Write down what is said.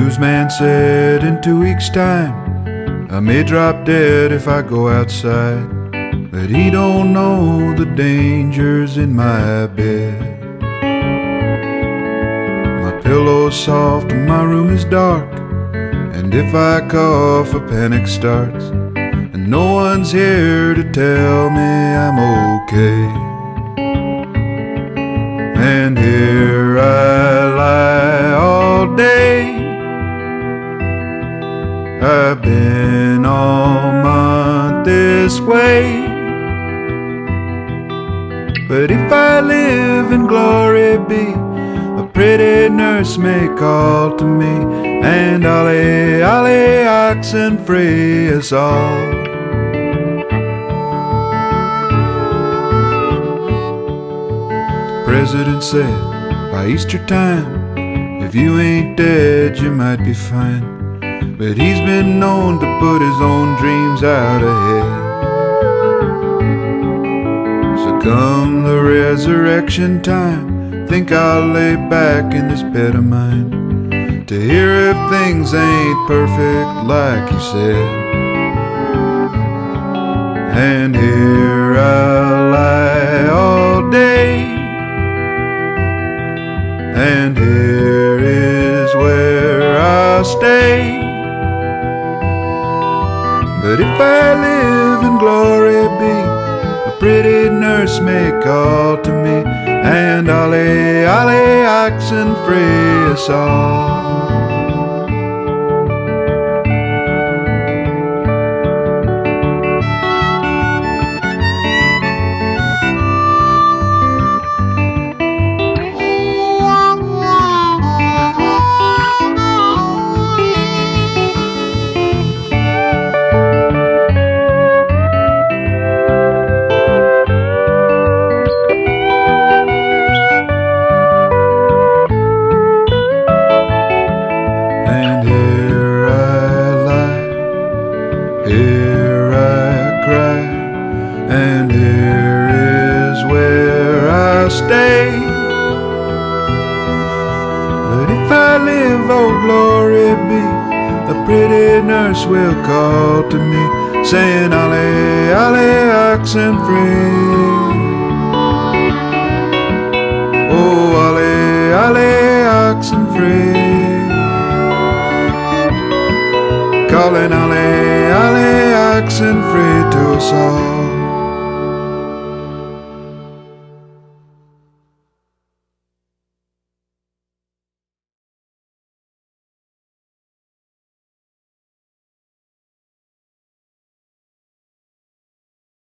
newsman said in two weeks' time I may drop dead if I go outside. But he don't know the dangers in my bed. My pillow's soft and my room is dark. And if I cough, a panic starts. And no one's here to tell me I'm okay. Way. But if I live in glory be, a pretty nurse may call to me, and Ollie, Ollie, oxen free us all. The president said, by Easter time, if you ain't dead, you might be fine. But he's been known to put his own dreams out ahead. Come the resurrection time, think I'll lay back in this bed of mine to hear if things ain't perfect like you said. And here I lie all day, and here is where I stay. But if I live in glory be, pretty nurse may call to me, and Ollie, Ollie, oxen free us all. But if I live, oh glory be, a pretty nurse will call to me, saying, Ollie, Ollie, oxen free. Oh, Ollie, Ollie, oxen free calling Ollie, Ollie, oxen free to us all.